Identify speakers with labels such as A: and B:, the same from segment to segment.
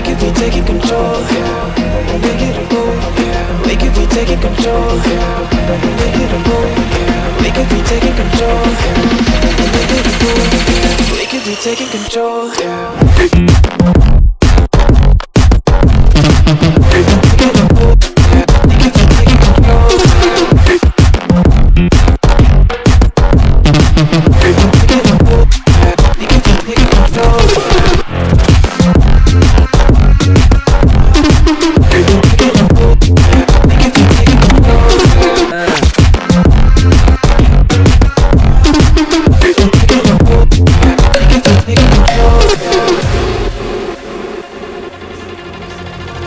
A: We could be taking control. We could be taking control. We could be taking control. We could be taking control.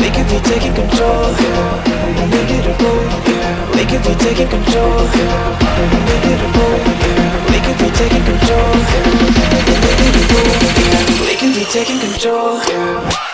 A: We could be taking control. yeah We could be taking control. We could be taking control. We could be taking control. And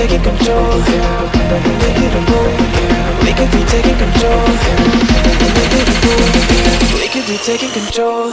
A: We could be taking control. We could be taking control. We could be taking control.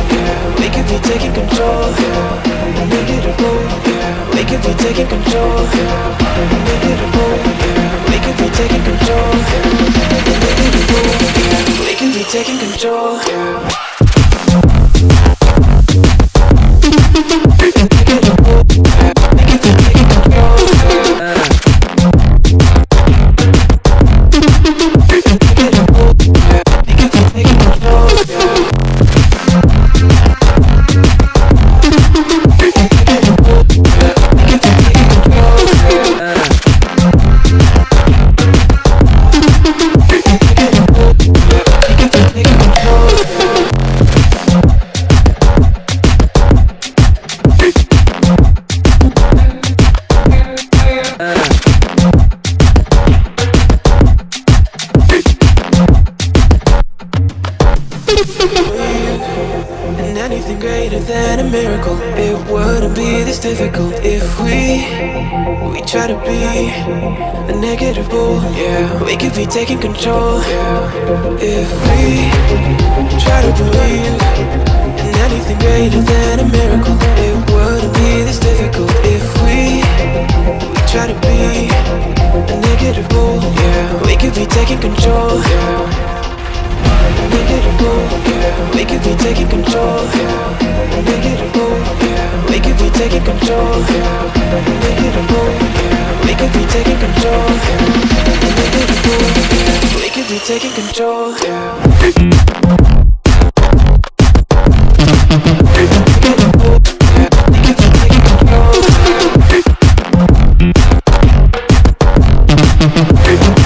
A: could be taking control. We could be taking control. We could be taking control. We could be taking control. We could be taking control. And anything greater than a miracle It wouldn't be this difficult If we, we try to be a negative bull. Yeah, we could be taking control. Yeah, if we try to believe In anything greater than a miracle It wouldn't be this difficult If we, we try to be a negative bull. Yeah, we could be taking control we taking control. Yeah. Thank you.